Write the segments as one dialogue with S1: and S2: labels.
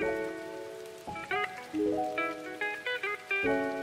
S1: Thank you.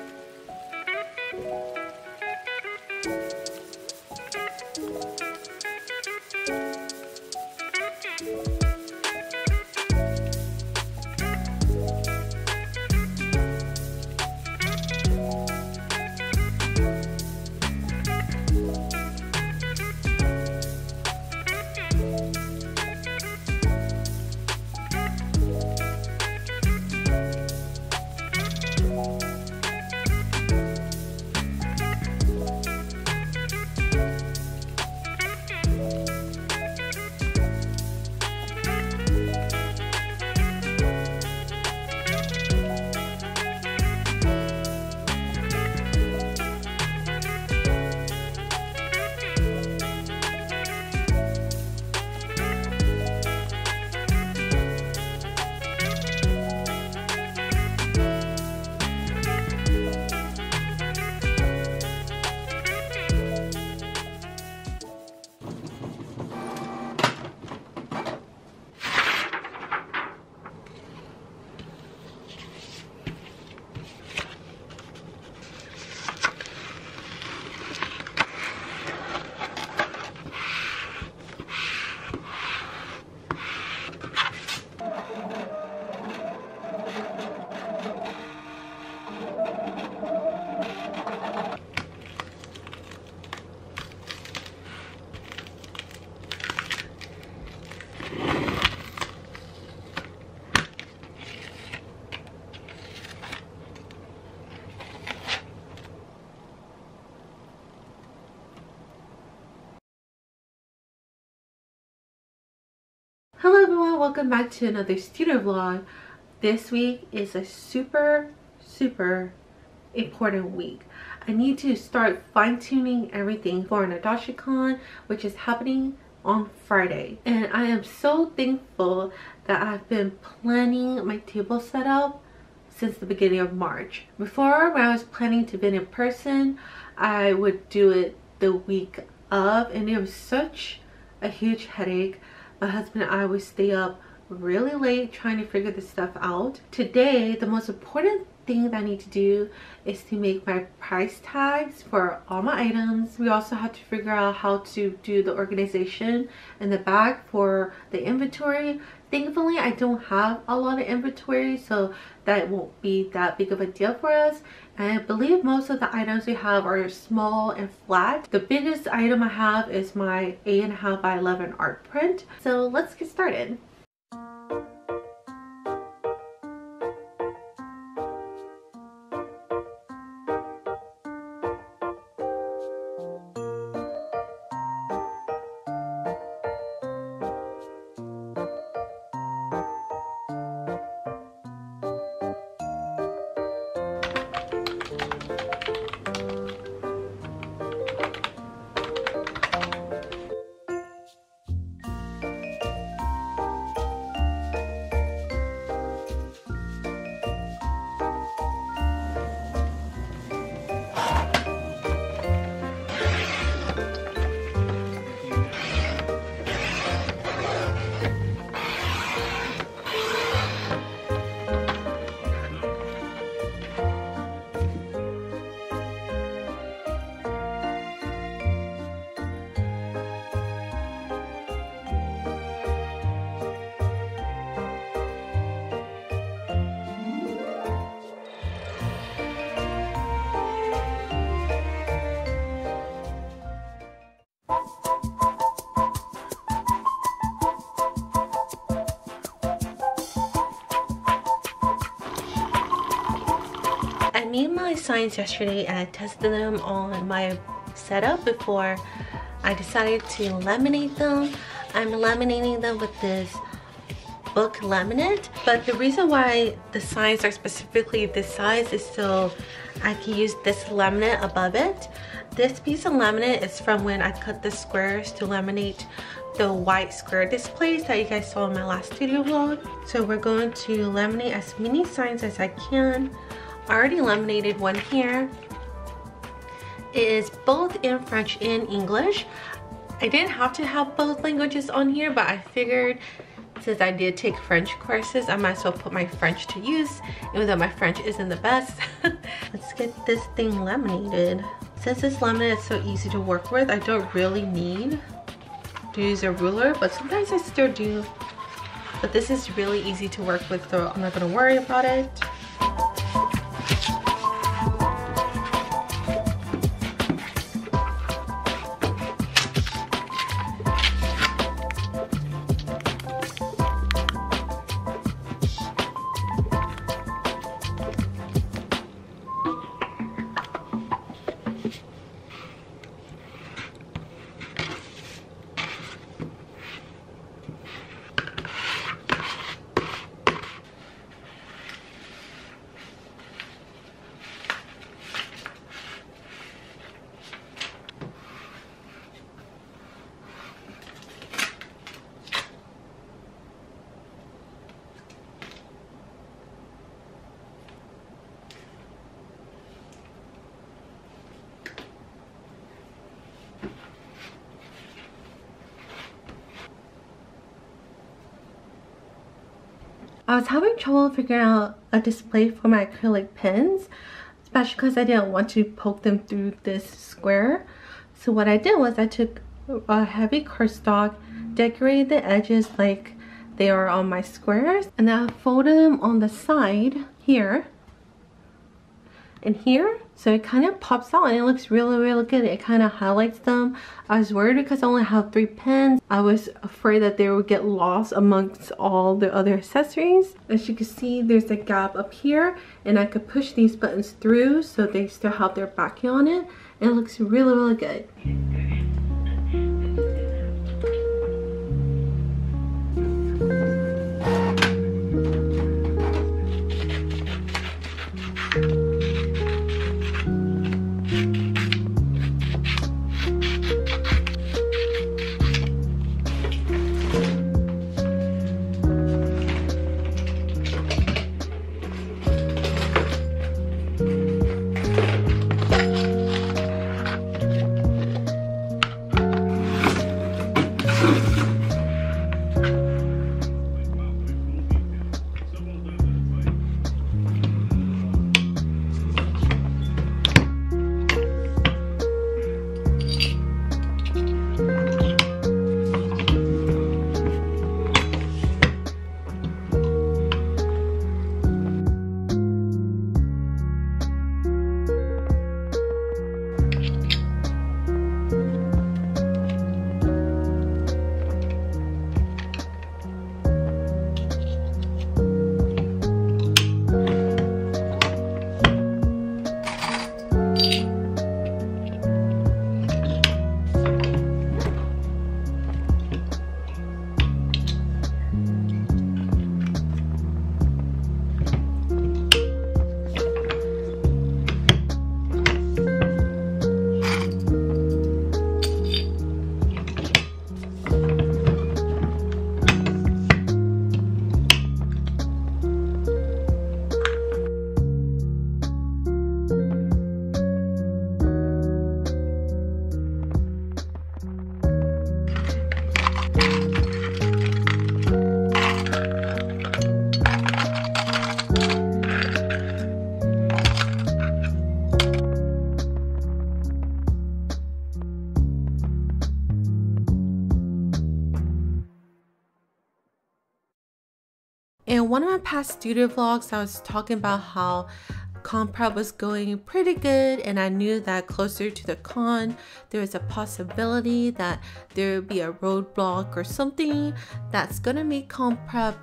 S1: Welcome back to another studio vlog. This week is a super, super important week. I need to start fine-tuning everything for an Nadeshicon, which is happening on Friday. And I am so thankful that I've been planning my table setup since the beginning of March. Before, when I was planning to be in person, I would do it the week of, and it was such a huge headache my husband and I would stay up really late trying to figure this stuff out. Today, the most important thing that I need to do is to make my price tags for all my items. We also have to figure out how to do the organization in the back for the inventory. Thankfully, I don't have a lot of inventory, so that won't be that big of a deal for us. And I believe most of the items we have are small and flat. The biggest item I have is my 8.5 by 11 art print. So let's get started. Signs yesterday and I tested them on my setup before I decided to laminate them. I'm laminating them with this book laminate but the reason why the signs are specifically this size is so I can use this laminate above it. This piece of laminate is from when I cut the squares to laminate the white square displays that you guys saw in my last studio vlog. So we're going to laminate as many signs as I can I already laminated one here. It is both in French and English. I didn't have to have both languages on here, but I figured since I did take French courses, I might as well put my French to use, even though my French isn't the best. Let's get this thing laminated. Since this laminate is so easy to work with, I don't really need to use a ruler, but sometimes I still do. But this is really easy to work with, so I'm not gonna worry about it. Was having trouble figuring out a display for my acrylic pens, especially because I didn't want to poke them through this square. So what I did was I took a heavy cardstock, decorated the edges like they are on my squares, and then I folded them on the side here and here so it kind of pops out and it looks really really good. It kind of highlights them. I was worried because i only have three pens. I was afraid that they would get lost amongst all the other accessories. As you can see there's a gap up here and i could push these buttons through so they still have their backing on it. It looks really really good past studio vlogs, I was talking about how con prep was going pretty good and I knew that closer to the con there was a possibility that there would be a roadblock or something that's gonna make con prep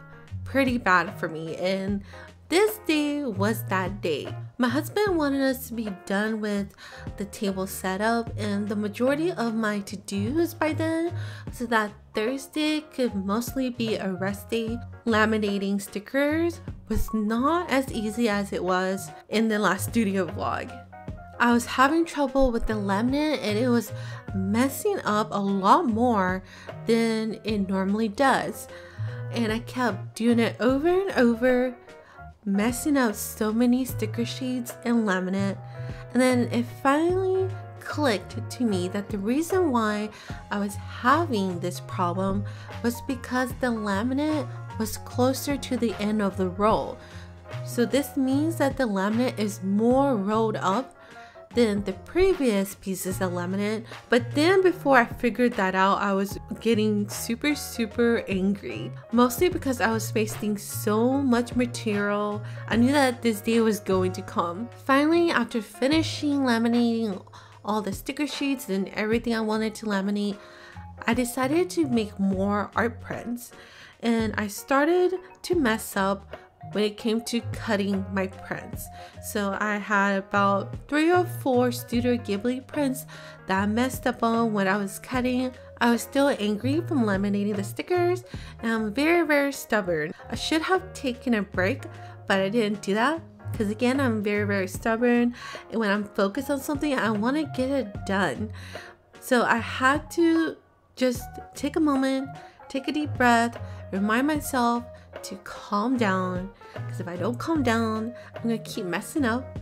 S1: pretty bad for me and this day was that day. My husband wanted us to be done with the table setup and the majority of my to-dos by then so that Thursday could mostly be a rest day. Laminating stickers was not as easy as it was in the last studio vlog. I was having trouble with the laminate and it was messing up a lot more than it normally does. And I kept doing it over and over messing up so many sticker sheets and laminate and then it finally clicked to me that the reason why I was having this problem was because the laminate was closer to the end of the roll. So this means that the laminate is more rolled up than the previous pieces of laminate. But then before I figured that out, I was getting super, super angry. Mostly because I was wasting so much material. I knew that this day was going to come. Finally, after finishing laminating all the sticker sheets and everything I wanted to laminate, I decided to make more art prints. And I started to mess up when it came to cutting my prints. So I had about three or four Studio Ghibli prints that I messed up on when I was cutting. I was still angry from laminating the stickers and I'm very very stubborn. I should have taken a break but I didn't do that because again I'm very very stubborn and when I'm focused on something I want to get it done. So I had to just take a moment, take a deep breath, remind myself to calm down because if I don't calm down, I'm gonna keep messing up.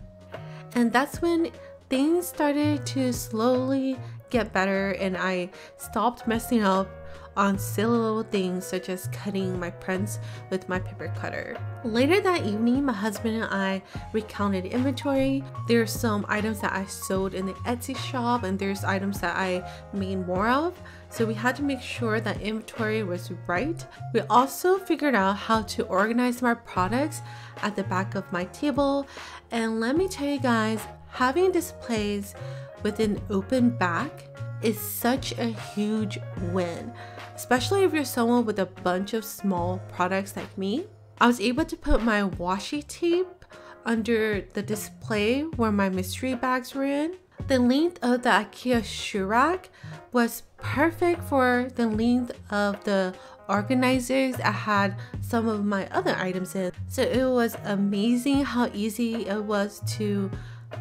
S1: And that's when things started to slowly get better and I stopped messing up on silly little things such as cutting my prints with my paper cutter. Later that evening, my husband and I recounted inventory. There's some items that I sold in the Etsy shop and there's items that I made more of. So we had to make sure that inventory was right. We also figured out how to organize my products at the back of my table. And let me tell you guys, having displays with an open back is such a huge win, especially if you're someone with a bunch of small products like me. I was able to put my washi tape under the display where my mystery bags were in. The length of the IKEA shoe rack was perfect for the length of the organizers I had some of my other items in. So it was amazing how easy it was to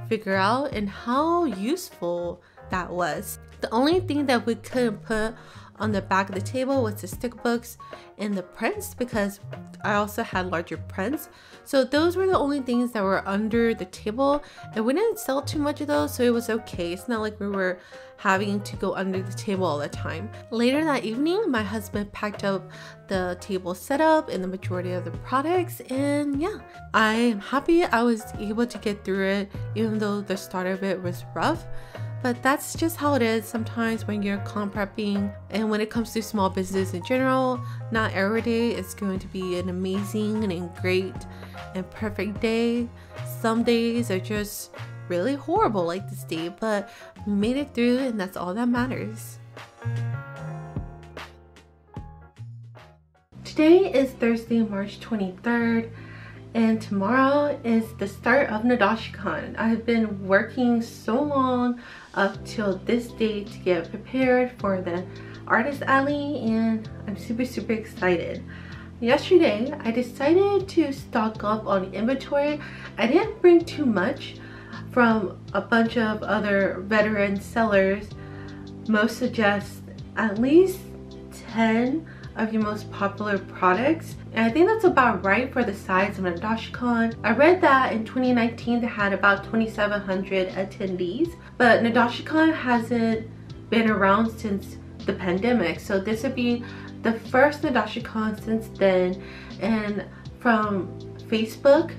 S1: figure out and how useful that was. The only thing that we couldn't put on the back of the table was the stick books and the prints because I also had larger prints. So those were the only things that were under the table and we didn't sell too much of those so it was okay. It's not like we were having to go under the table all the time. Later that evening, my husband packed up the table setup and the majority of the products and yeah, I'm happy I was able to get through it even though the start of it was rough. But that's just how it is sometimes when you're con prepping. And when it comes to small business in general, not every day is going to be an amazing and great and perfect day. Some days are just really horrible like this day, but we made it through and that's all that matters. Today is Thursday, March 23rd and tomorrow is the start of Nadeshicon. I've been working so long up till this day to get prepared for the artist alley and I'm super super excited. Yesterday I decided to stock up on inventory. I didn't bring too much from a bunch of other veteran sellers. Most suggest at least 10 of your most popular products. And I think that's about right for the size of Nadeshicon. I read that in 2019 they had about 2,700 attendees, but Nadeshicon hasn't been around since the pandemic. So this would be the first Nadeshicon since then. And from Facebook,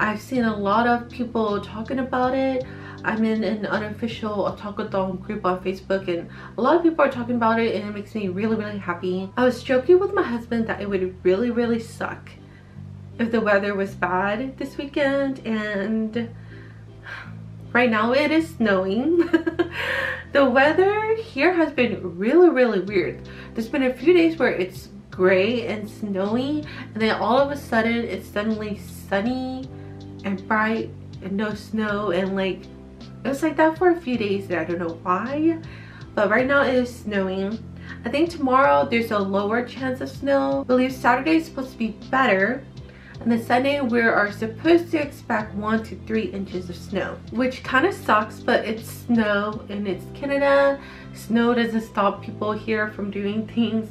S1: I've seen a lot of people talking about it. I'm in an unofficial Otakuthon group on Facebook and a lot of people are talking about it and it makes me really really happy. I was joking with my husband that it would really really suck if the weather was bad this weekend and right now it is snowing. the weather here has been really really weird. There's been a few days where it's gray and snowy and then all of a sudden it's suddenly sunny and bright and no snow and like it was like that for a few days and I don't know why. But right now it is snowing. I think tomorrow there's a lower chance of snow. I believe Saturday is supposed to be better. And then Sunday we are supposed to expect one to three inches of snow. Which kind of sucks but it's snow and it's Canada. Snow doesn't stop people here from doing things.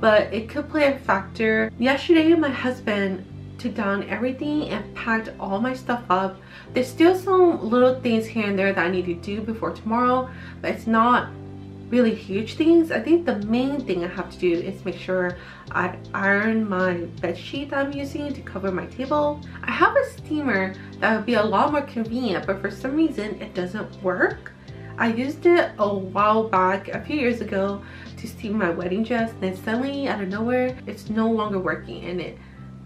S1: But it could play a factor. Yesterday my husband took down everything and packed all my stuff up. There's still some little things here and there that I need to do before tomorrow, but it's not really huge things. I think the main thing I have to do is make sure I iron my bed sheet that I'm using to cover my table. I have a steamer that would be a lot more convenient, but for some reason it doesn't work. I used it a while back, a few years ago, to steam my wedding dress. Then suddenly, out of nowhere, it's no longer working. And it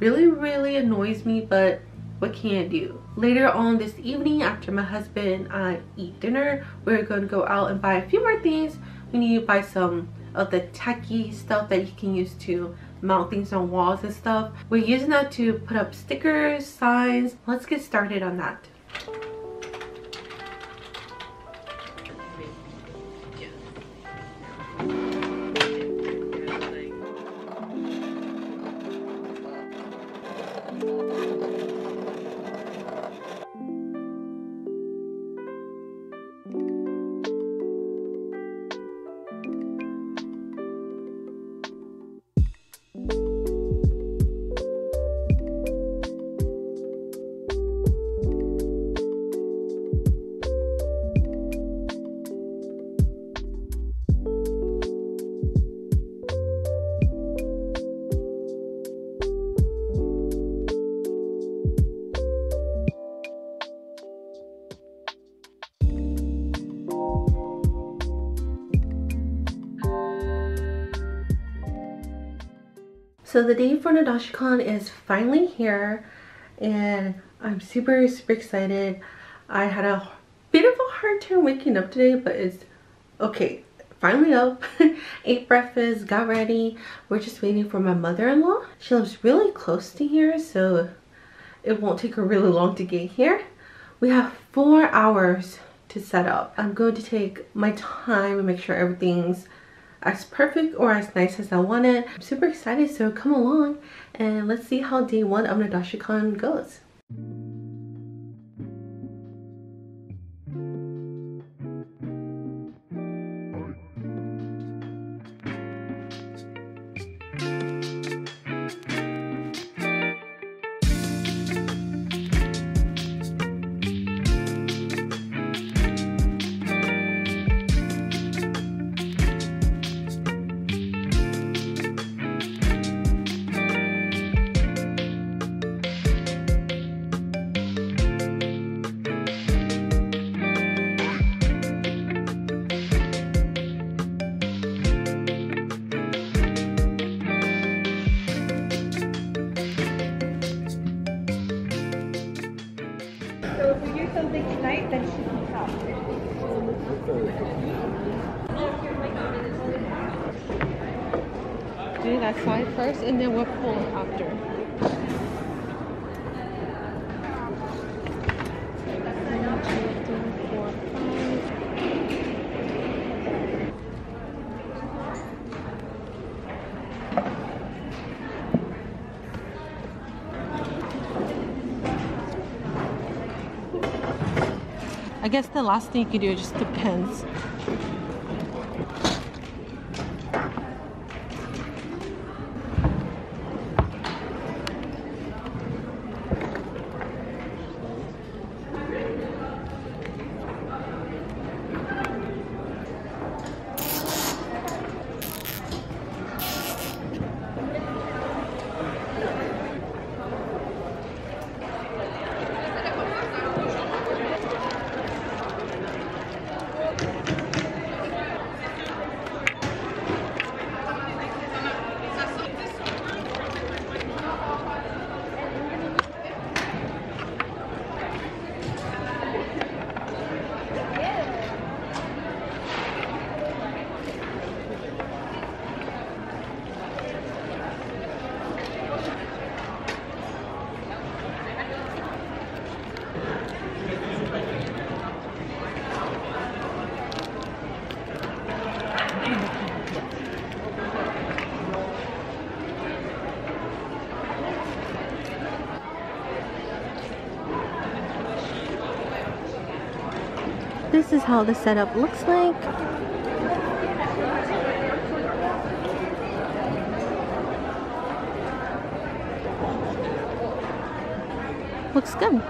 S1: really, really annoys me, but what can I do? Later on this evening, after my husband and I eat dinner, we're going to go out and buy a few more things. We need to buy some of the tacky stuff that you can use to mount things on walls and stuff. We're using that to put up stickers, signs. Let's get started on that. So the day for Nadeshicon is finally here and I'm super, super excited. I had a bit of a hard time waking up today, but it's okay. Finally up, ate breakfast, got ready. We're just waiting for my mother-in-law. She lives really close to here, so it won't take her really long to get here. We have four hours to set up. I'm going to take my time and make sure everything's as perfect or as nice as I wanted. I'm super excited, so come along and let's see how day one of Nadeshicon goes. First and then we'll pull after. I guess the last thing you can do just depends. this is how the setup looks like. looks good.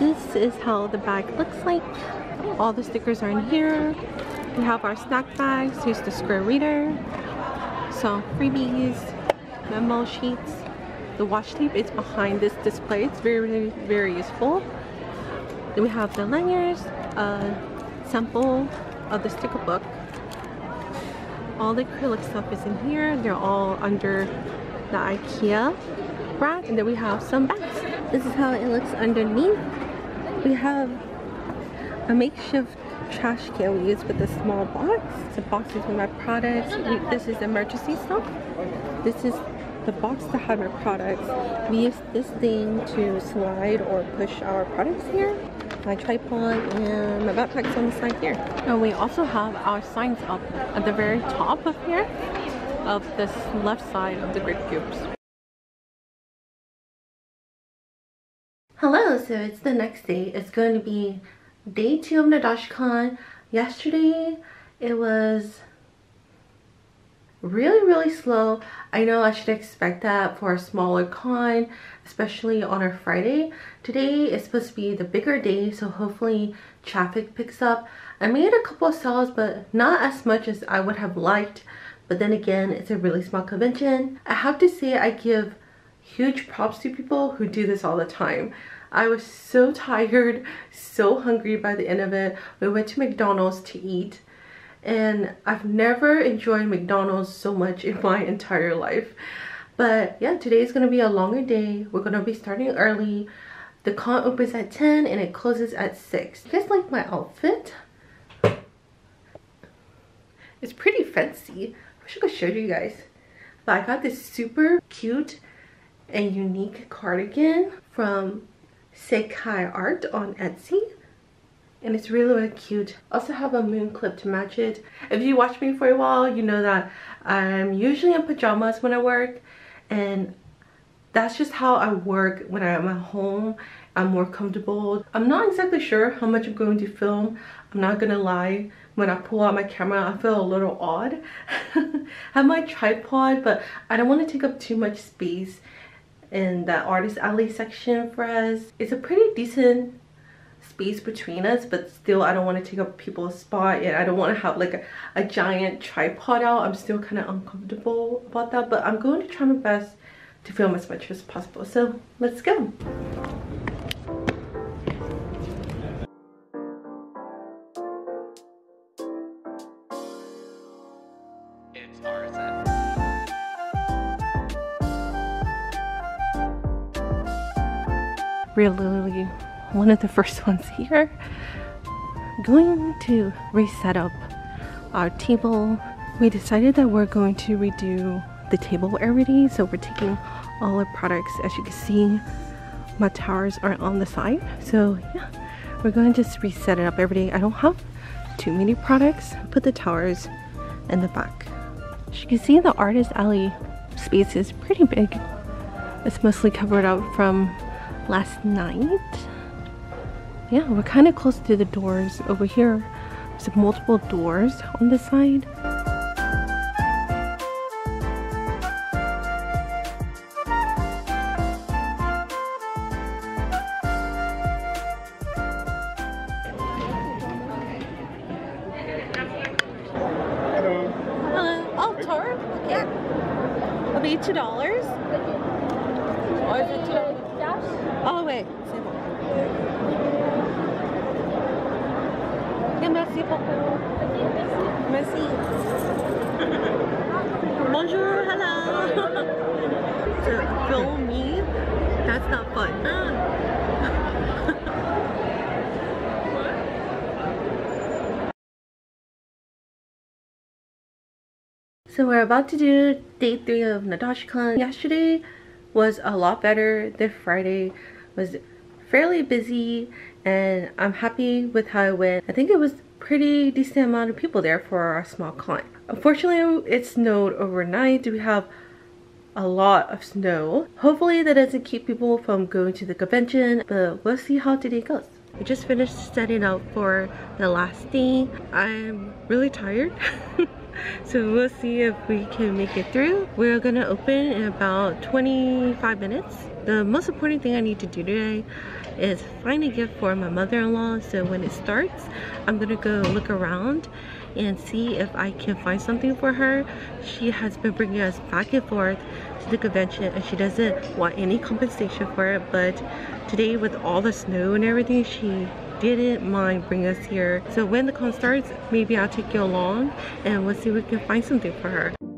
S1: This is how the bag looks like. All the stickers are in here. We have our snack bags. Here's the square reader. So freebies, memo sheets. The washi tape is behind this display. It's very, very, very useful. Then we have the lanyards, a sample of the sticker book. All the acrylic stuff is in here. They're all under the IKEA rack. And then we have some bags. This is how it looks underneath. We have a makeshift trash can we use with a small box. A box with my products. We, this is emergency stuff. This is the box to hide my products. We use this thing to slide or push our products here. My tripod and my backpack's on the side here. And we also have our signs up at the very top of here of this left side of the grid cubes. Hello, so it's the next day. It's going to be day two of Nadeshicon. Yesterday, it was really, really slow. I know I should expect that for a smaller con, especially on a Friday. Today is supposed to be the bigger day, so hopefully traffic picks up. I made a couple of sales, but not as much as I would have liked. But then again, it's a really small convention. I have to say I give huge props to people who do this all the time. I was so tired, so hungry by the end of it. We went to McDonald's to eat and I've never enjoyed McDonald's so much in my entire life. But yeah, today is going to be a longer day. We're going to be starting early. The con opens at 10 and it closes at 6. You guys like my outfit? It's pretty fancy. I wish I could show you guys. But I got this super cute and unique cardigan from Sekai Art on Etsy. And it's really, really cute. Also have a moon clip to match it. If you watch me for a while, you know that I'm usually in pajamas when I work. And that's just how I work when I'm at home. I'm more comfortable. I'm not exactly sure how much I'm going to film. I'm not gonna lie. When I pull out my camera, I feel a little odd. I have my tripod, but I don't want to take up too much space in the artist alley section for us. It's a pretty decent space between us but still I don't want to take up people's spot and I don't want to have like a, a giant tripod out. I'm still kind of uncomfortable about that but I'm going to try my best to film as much as possible. So let's go. really one of the first ones here. Going to reset up our table. We decided that we're going to redo the table already so we're taking all our products. As you can see my towers are on the side. So yeah we're going to just reset it up every day. I don't have too many products. Put the towers in the back. As you can see the artist alley space is pretty big. It's mostly covered up from last night. Yeah, we're kind of close to the doors over here. There's multiple doors on this side. We're about to do day three of Nadeshicon. Yesterday was a lot better than Friday was fairly busy and I'm happy with how it went. I think it was pretty decent amount of people there for our small con. Unfortunately, it snowed overnight. We have a lot of snow. Hopefully that doesn't keep people from going to the convention, but we'll see how today goes. We just finished setting up for the last day. I'm really tired. so we'll see if we can make it through. We're gonna open in about 25 minutes. The most important thing I need to do today is find a gift for my mother-in-law so when it starts I'm gonna go look around and see if I can find something for her. She has been bringing us back and forth to the convention and she doesn't want any compensation for it but today with all the snow and everything she didn't mind bringing us here. So when the con starts, maybe I'll take you along and we'll see if we can find something for her.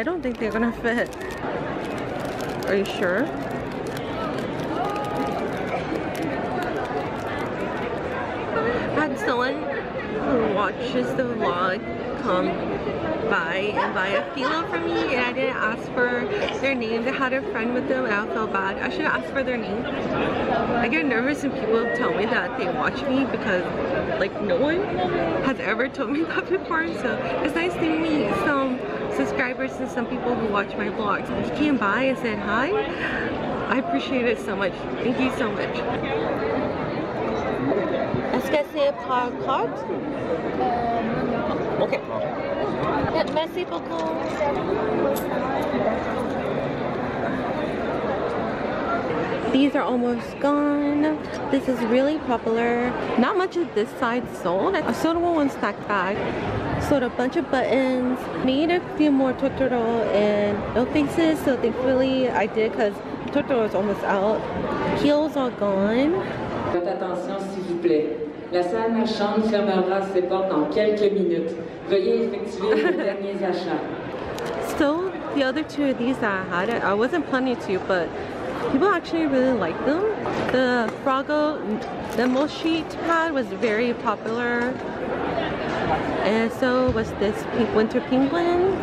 S1: I don't think they're gonna fit. Are you sure? Had someone who watches the vlog come by and buy a philo for me and I didn't ask for their name. They had a friend with them and I felt bad. I should have asked for their name. I get nervous when people tell me that they watch me because like no one has ever told me that before. So it's nice to meet some subscribers and some people who watch my vlogs. He came by and said hi. I appreciate it so much. Thank you so much. Est-ce que c'est par carte? Um, ok. Merci beaucoup. These are almost gone. This is really popular. Not much of this side sold. I sold one stack bag. Sold a bunch of buttons. Made a few more Totoro and no faces. So thankfully I did because Totoro is almost out. Heels are gone.
S2: Faites attention s'il vous plaît. La salle marchande fermera ses portes dans quelques minutes. Veuillez effectuer les derniers achats.
S1: Still, the other two of these that I had, I wasn't planning to, but people actually really like them. The Froggo Nemo sheet pad was very popular. And so was this pink winter penguin.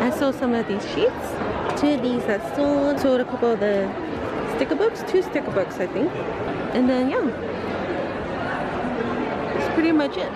S1: I sold some of these sheets. Two of these that sold. Sold a couple of the sticker books. Two sticker books, I think. And then, yeah. That's pretty much it.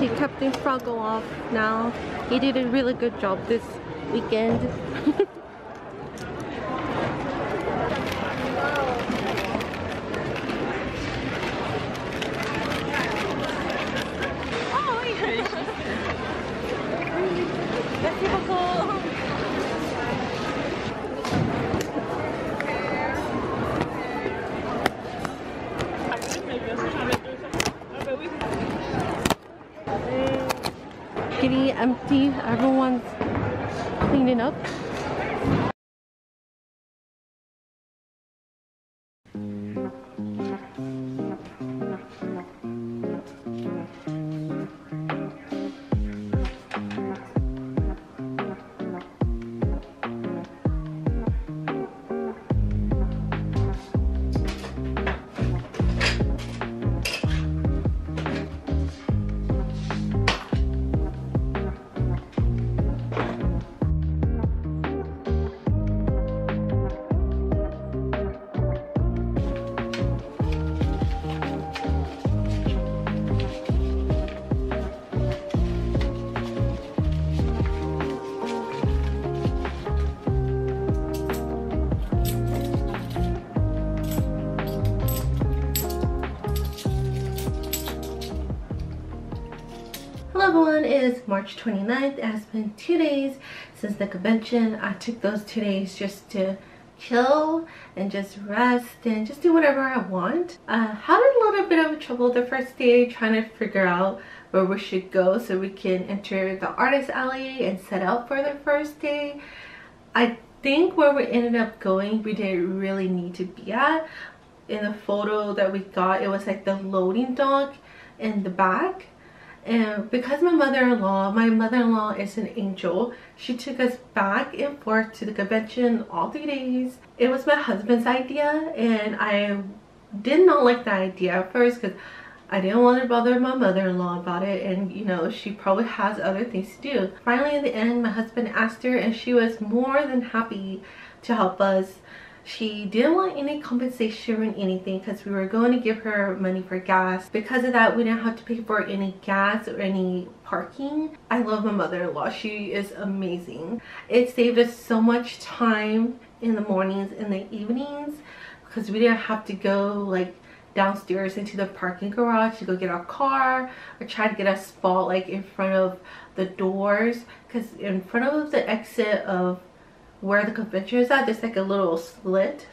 S1: He kept the Froggle off now. He did a really good job this weekend. March 29th. It has been two days since the convention. I took those two days just to chill and just rest and just do whatever I want. I had a little bit of trouble the first day trying to figure out where we should go so we can enter the artist alley and set up for the first day. I think where we ended up going we didn't really need to be at. In the photo that we got it was like the loading dock in the back and because my mother-in-law my mother-in-law is an angel she took us back and forth to the convention all three days it was my husband's idea and i did not like the idea at first because I didn't want to bother my mother-in-law about it and you know she probably has other things to do. Finally in the end my husband asked her and she was more than happy to help us. She didn't want any compensation or anything because we were going to give her money for gas. Because of that we didn't have to pay for any gas or any parking. I love my mother-in-law. She is amazing. It saved us so much time in the mornings and the evenings because we didn't have to go like downstairs into the parking garage to go get our car or try to get a spot like in front of the doors because in front of the exit of where the convention is at there's like a little slit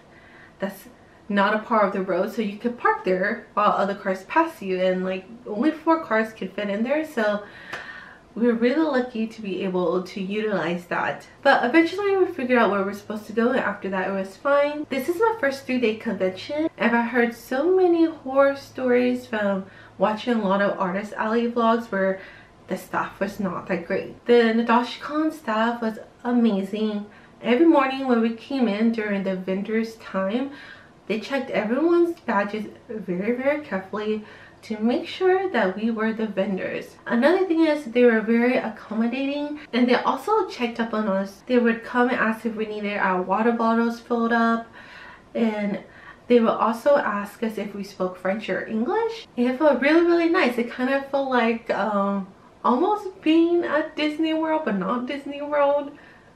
S1: that's not a part of the road so you could park there while other cars pass you and like only four cars could fit in there so we were really lucky to be able to utilize that. But eventually we figured out where we're supposed to go and after that it was fine. This is my first three-day convention and i heard so many horror stories from watching a lot of artist alley vlogs where the staff was not that great. The Nadeshicon staff was amazing every morning when we came in during the vendors time they checked everyone's badges very very carefully to make sure that we were the vendors. Another thing is they were very accommodating and they also checked up on us. They would come and ask if we needed our water bottles filled up and they would also ask us if we spoke French or English. It felt really really nice. It kind of felt like um, almost being at Disney World but not Disney World.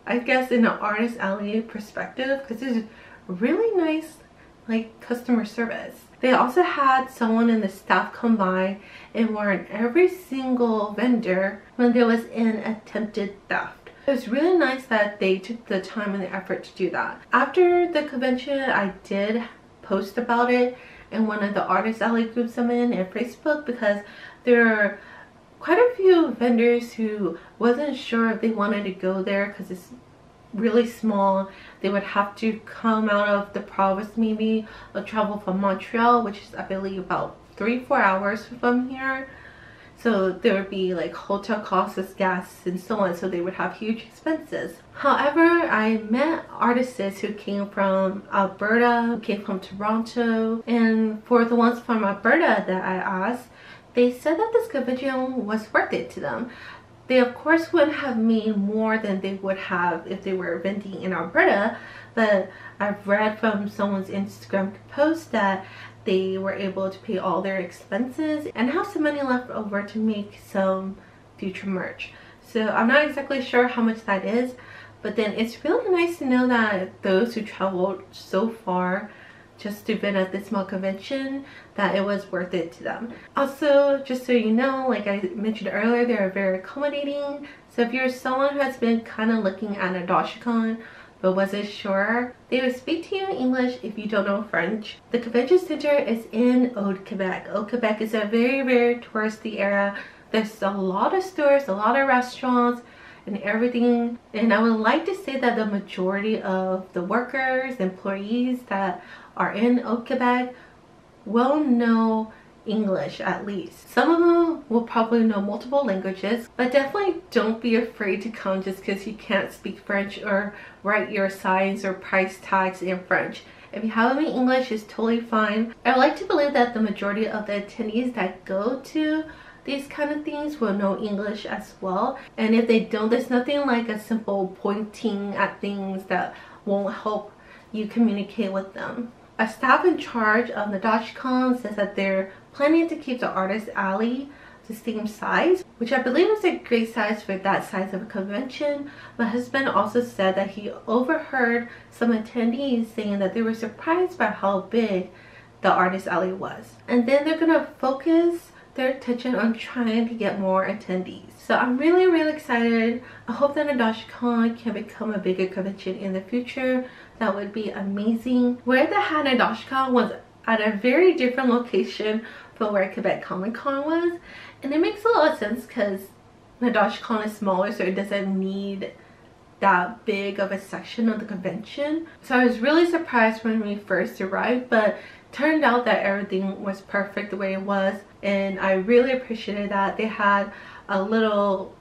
S1: I guess in an artist alley perspective because it's really nice like customer service. They also had someone in the staff come by and warn every single vendor when there was an attempted theft. It was really nice that they took the time and the effort to do that. After the convention, I did post about it in one of the artist alley groups I'm in and Facebook because there are quite a few vendors who wasn't sure if they wanted to go there because it's really small. They would have to come out of the province maybe or travel from Montreal, which is I believe about three, four hours from here. So there would be like hotel costs, gas, and so on. So they would have huge expenses. However, I met artists who came from Alberta, who came from Toronto. And for the ones from Alberta that I asked, they said that this convention was worth it to them. They of course wouldn't have made more than they would have if they were vending in Alberta, but I've read from someone's Instagram post that they were able to pay all their expenses and have some money left over to make some future merch. So I'm not exactly sure how much that is, but then it's really nice to know that those who traveled so far just to been at this small convention that it was worth it to them. Also, just so you know, like I mentioned earlier, they're very accommodating. So if you're someone who has been kind of looking at Nadeshicon but wasn't sure, they would speak to you in English if you don't know French. The convention center is in Old Quebec. Old Quebec is a very, very touristy area. There's a lot of stores, a lot of restaurants, and everything. And I would like to say that the majority of the workers, employees that are in Quebec will know English at least. Some of them will probably know multiple languages, but definitely don't be afraid to come just because you can't speak French or write your signs or price tags in French. If you have in English, it's totally fine. I like to believe that the majority of the attendees that go to these kind of things will know English as well. And if they don't, there's nothing like a simple pointing at things that won't help you communicate with them. A staff in charge of the Nadeshicon says that they're planning to keep the artist alley the same size, which I believe is a great size for that size of a convention. My husband also said that he overheard some attendees saying that they were surprised by how big the artist alley was. And then they're gonna focus their attention on trying to get more attendees. So I'm really, really excited. I hope that Nadeshicon can become a bigger convention in the future. That would be amazing. Where the had Nadeshicon was at a very different location from where Quebec Comic Con was. And it makes a lot of sense because Nadeshicon is smaller so it doesn't need that big of a section of the convention. So I was really surprised when we first arrived but turned out that everything was perfect the way it was and I really appreciated that. They had a little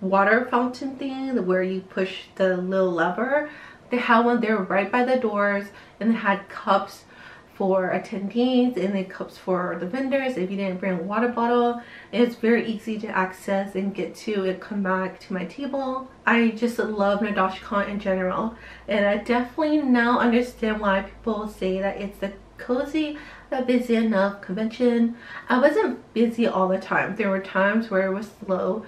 S1: water fountain thing where you push the little lever they had one there right by the doors and they had cups for attendees and then cups for the vendors if you didn't bring a water bottle. It's very easy to access and get to and come back to my table. I just love Nadeshicon in general and i definitely now understand why people say that it's a cozy but busy enough convention. I wasn't busy all the time. There were times where it was slow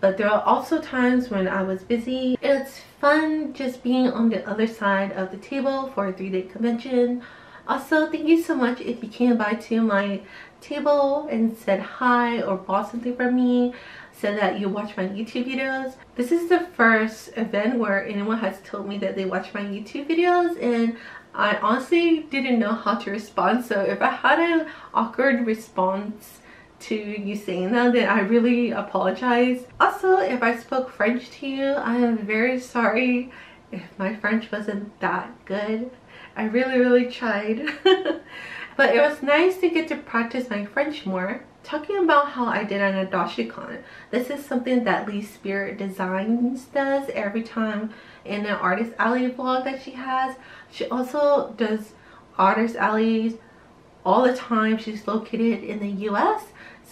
S1: but there are also times when I was busy. It's fun just being on the other side of the table for a three-day convention. Also, thank you so much if you came by to my table and said hi or bought something from me said that you watch my YouTube videos. This is the first event where anyone has told me that they watch my YouTube videos and I honestly didn't know how to respond so if I had an awkward response to you saying that, then I really apologize. Also, if I spoke French to you, I am very sorry if my French wasn't that good. I really, really tried. but it was nice to get to practice my French more. Talking about how I did on a this is something that LeSpirit Designs does every time in an Artist Alley vlog that she has. She also does Artist Alleys all the time. She's located in the US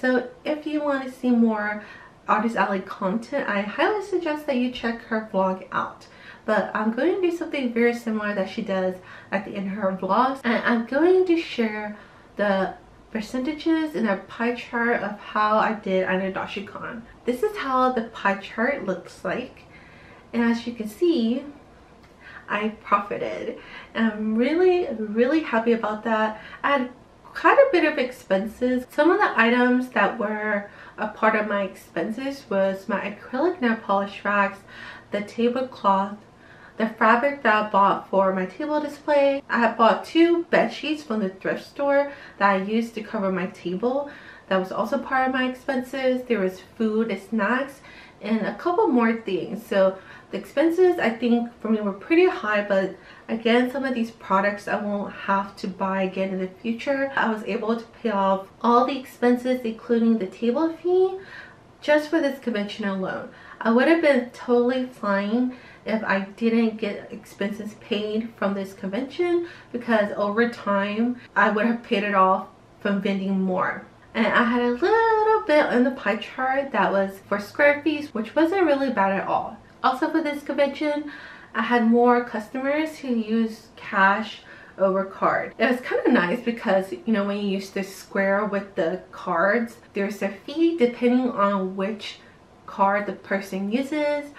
S1: so if you want to see more Artist Alley content, I highly suggest that you check her vlog out. But I'm going to do something very similar that she does at the end of her vlogs. And I'm going to share the percentages in a pie chart of how I did on Nadeshicon. This is how the pie chart looks like. And as you can see, I profited. And I'm really, really happy about that. I had quite a bit of expenses. Some of the items that were a part of my expenses was my acrylic nail polish racks, the tablecloth, the fabric that I bought for my table display. I bought two bed sheets from the thrift store that I used to cover my table. that was also part of my expenses. There was food, snacks, and a couple more things. So the expenses I think for me were pretty high, but again, some of these products I won't have to buy again in the future. I was able to pay off all the expenses, including the table fee, just for this convention alone. I would have been totally fine if I didn't get expenses paid from this convention because over time I would have paid it off from vending more. And I had a little bit in the pie chart that was for square fees, which wasn't really bad at all. Also for this convention, I had more customers who use cash over card. It was kind of nice because, you know, when you use the square with the cards, there's a fee depending on which card the person uses.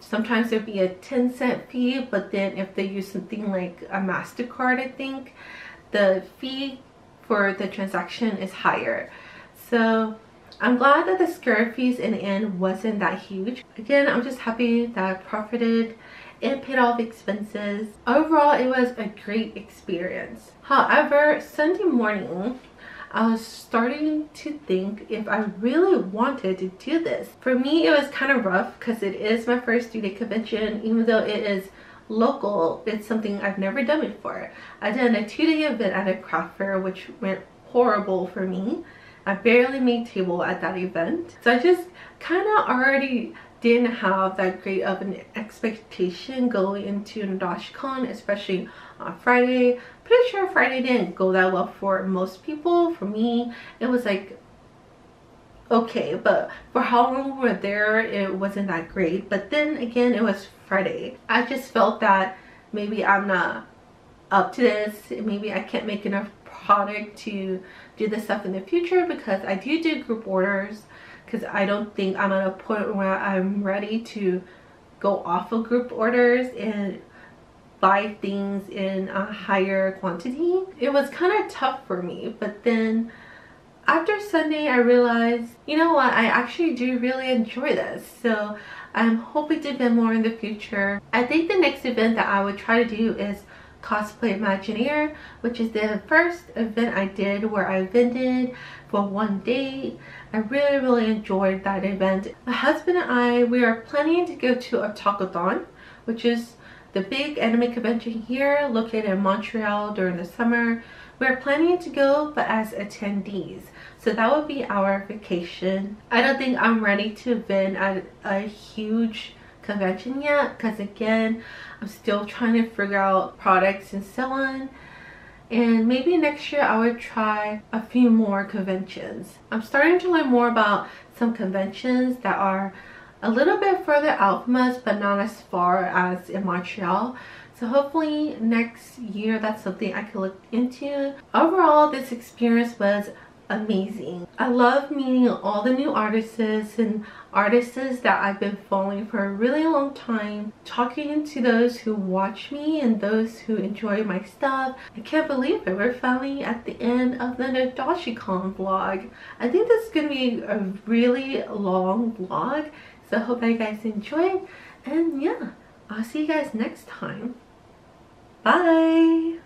S1: Sometimes there'd be a 10 cent fee, but then if they use something like a MasterCard, I think, the fee for the transaction is higher. So I'm glad that the square fees in the end wasn't that huge. Again, I'm just happy that I profited it paid off expenses. Overall, it was a great experience. However, Sunday morning, I was starting to think if I really wanted to do this. For me, it was kind of rough because it is my first two-day convention, even though it is local, it's something I've never done before. I did a two-day event at a craft fair, which went horrible for me. I barely made table at that event. So I just kind of already didn't have that great of an expectation going into Nadeshicon, especially on Friday. Pretty sure Friday didn't go that well for most people. For me, it was like okay, but for how long we were there, it wasn't that great. But then again, it was Friday. I just felt that maybe I'm not up to this. Maybe I can't make enough product to do this stuff in the future because I do do group orders because I don't think I'm at a point where I'm ready to go off of group orders and buy things in a higher quantity. It was kind of tough for me, but then after Sunday I realized, you know what, I actually do really enjoy this. So I'm hoping to do more in the future. I think the next event that I would try to do is Cosplay Imagineer, which is the first event I did where I vended for one day. I really, really enjoyed that event. My husband and I, we are planning to go to Otakuthon, which is the big anime convention here located in Montreal during the summer. We're planning to go but as attendees. So that would be our vacation. I don't think I'm ready to vend at a huge convention yet because again I'm still trying to figure out products and so on and maybe next year I would try a few more conventions. I'm starting to learn more about some conventions that are a little bit further out from us but not as far as in Montreal so hopefully next year that's something I could look into. Overall this experience was amazing. I love meeting all the new artists and artists that I've been following for a really long time, talking to those who watch me and those who enjoy my stuff. I can't believe it. We're finally at the end of the Nadeshicon vlog. I think this is going to be a really long vlog, so I hope that you guys enjoyed. And yeah, I'll see you guys next time. Bye!